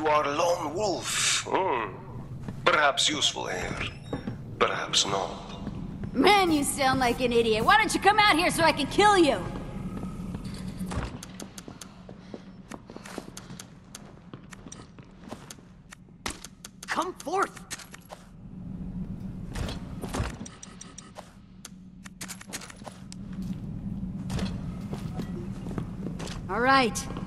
you are a lone wolf. Hmm. Perhaps useful here. Perhaps not. Man, you sound like an idiot. Why don't you come out here so I can kill you? Come forth! All right.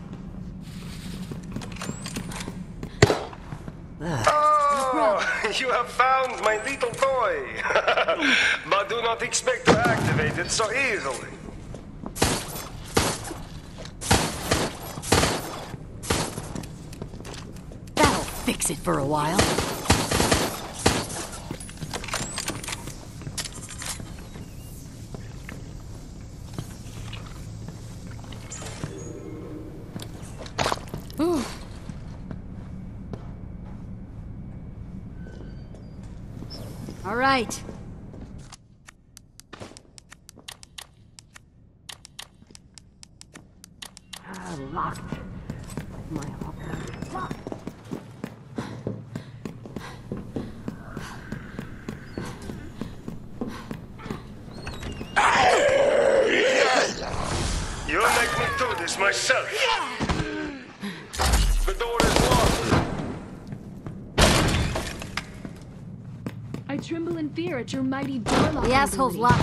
Oh, you have found my little toy. but do not expect to activate it so easily. That'll fix it for a while. All right. Ah, locked. My locked. You make me do this myself. The tremble in fear at your mighty door lock. The asshole's locked.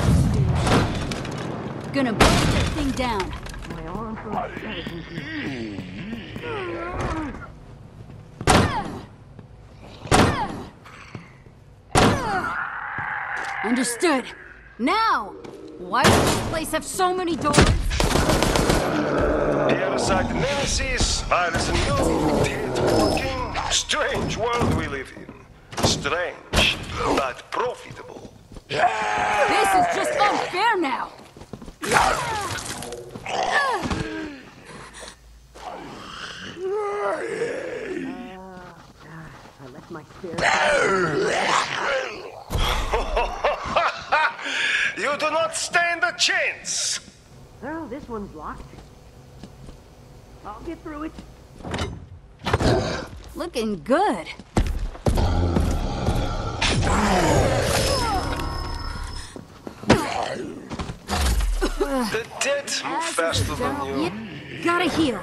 Gonna break that thing down. My arm Understood. Now! Why does this place have so many doors? Parasite nemesis, virus and you, dead walking. Strange world we live in. Strange, but profitable. This is just unfair now! I left my spare. You do not stand a chance. Well, this one's locked. I'll get through it. Looking good. The dead move faster than you. Yep, gotta heal.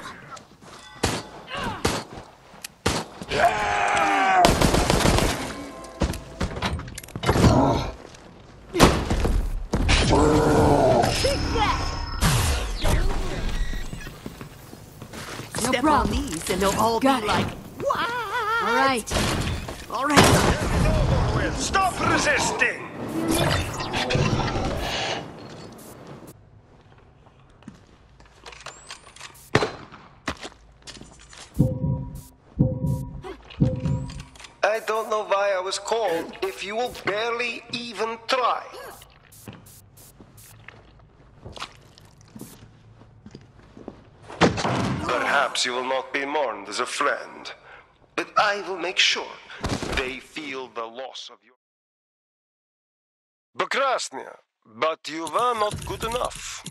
No Step problem. on these and they'll all Got be it. like, what? All right. All right. Stop resisting. I don't know why I was called if you will barely even try. Perhaps you will not be mourned as a friend, but I will make sure they feel the loss of your. Bekrasnia, but you were not good enough.